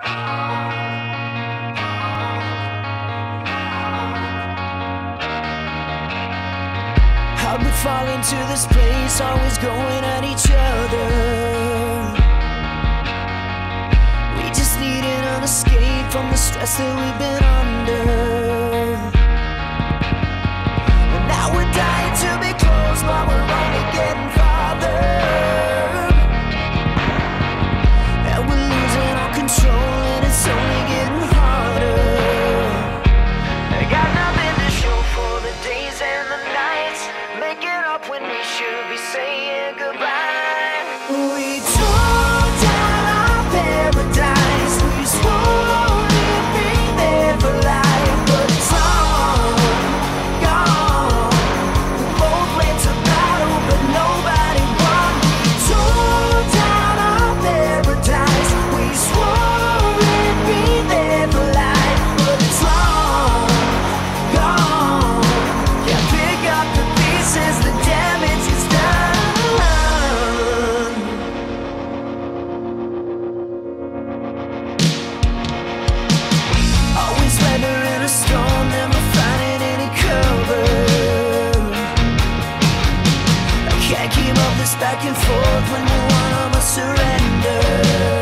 How'd we fall into this place, always going at each other? We just needed an escape from the stress that we've been under. came up this back and forth when no one of us surrenders.